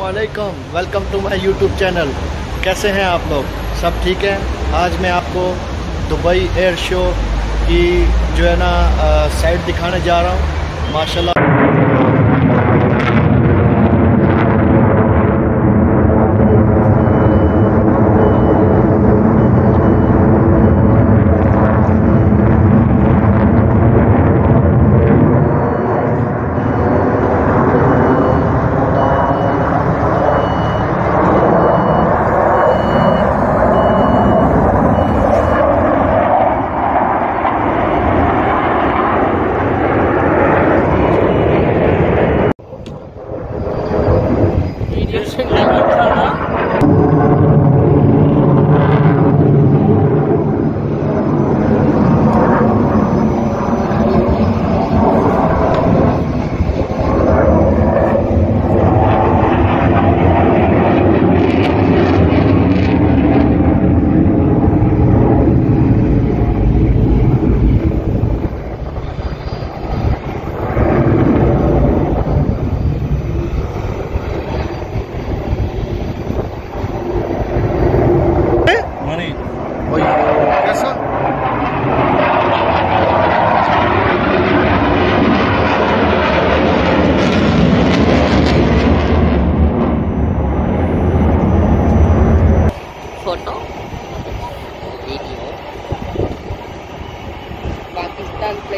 वालेकुम welcome to my YouTube channel कैसे हैं आप लोग? सब ठीक है? आज मैं आपको दुबई एयर शो की जो है ना साइट दिखाने जा रहा हूँ। माशाल्लाह।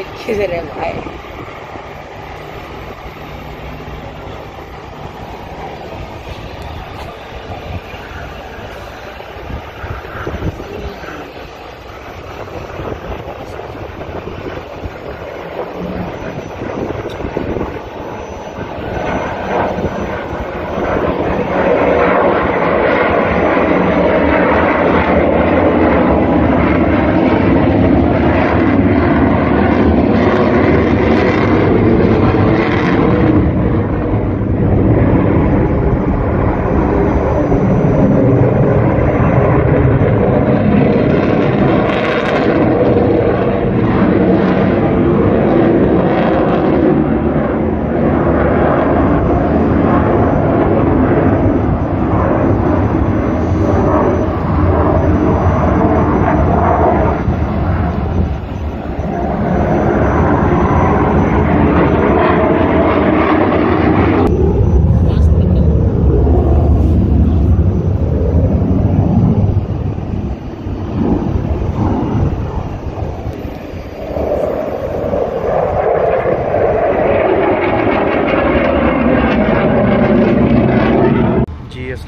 पाकिस्तान प्लेट किधर है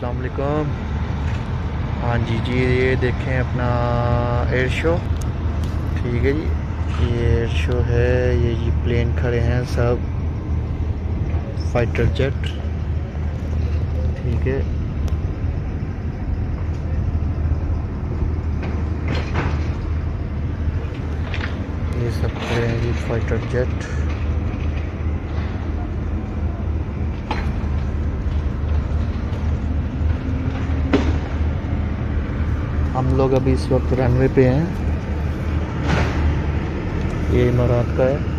अस्सलाम वालेकुम। हाँ जी जी, ये देखें अपना एयर शो ठीक है जी, ये एयर शो है, ये जी प्लेन खड़े हैं सब। फाइटर जेट ठीक है। ये सब खड़े हैं जी फाइटर जेट हम लोग अभी इस वक्त रनवे पे हैं। ये इमारात का है।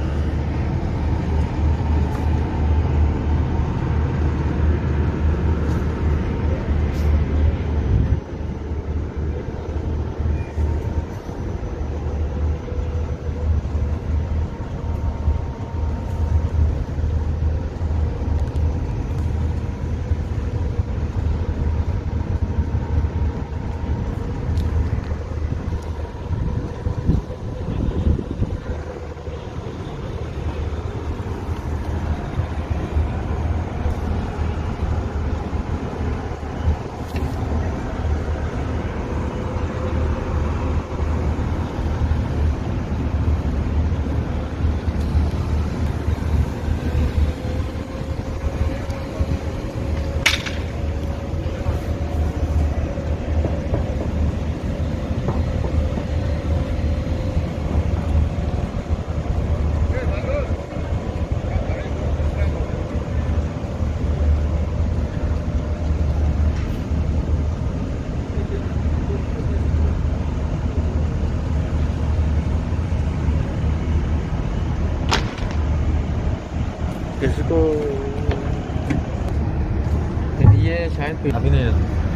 ये शायद अभी नहीं